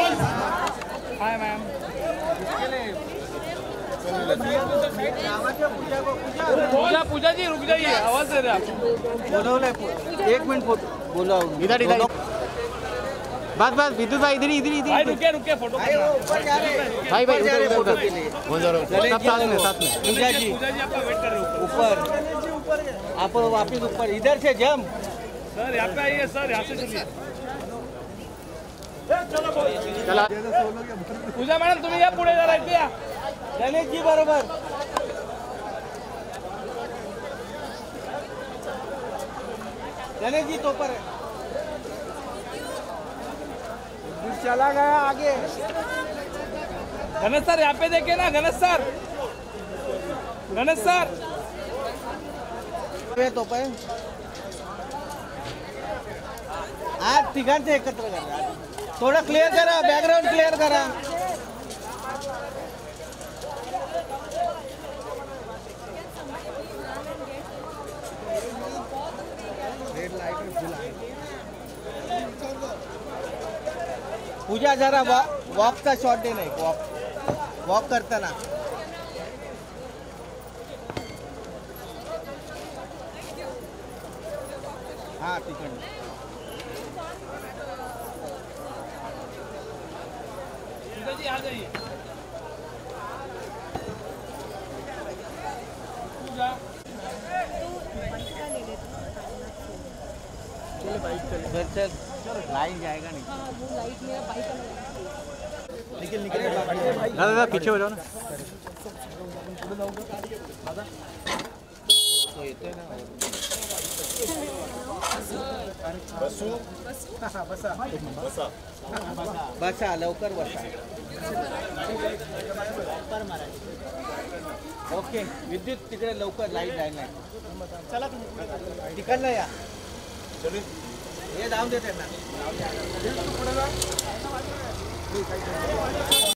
Hi ma'am पूजा पूजा जी रुक जाइए आवाज़ दे रहे आप। बोलवलंय एक मिनिट बोला। इधर इधर। बस बस विद्युत भाई इधर इधर इधर रुके रुके फ़ोटो भाई भाई उधर उधर उधर बोल जरा सब साथ में साथ में। पूजा जी पूजा जी आपका वेट कर रहे हैं ऊपर। ऊपर। आप वापिस ऊपर इधर से जम। सर यहाँ पे आइए सर यहाँ से चलिए। चला। पूजा मॅडम तुम्ही या पुढे जरा इथे गणेश जी बरोबर। गणेश जी तो चला गया आगे। गणेश सर यहाँ पे देखिए ना गणेश सर। गणेश सर। तो पण आज तिघांचे एकत्र करा थोडं क्लिअर करा बॅकग्राऊंड क्लिअर करा। पूजा जरा वॉकचा शॉट दे नाही वॉक वॉक करताना. हा, तिकडनं. पूजा जी आ जाइए पूजा घर चल. लाइन जाएगा नहीं। हाँ वो लाइट मेरा बाइक निकल निकल। दादा दादा पीछे हो जाओ ना। बसा लवकर बसा। ओके विद्युत तिकडे लवकर लाईट आहे। नाही चला तिकडनं या. हे जाऊन दे त्यांना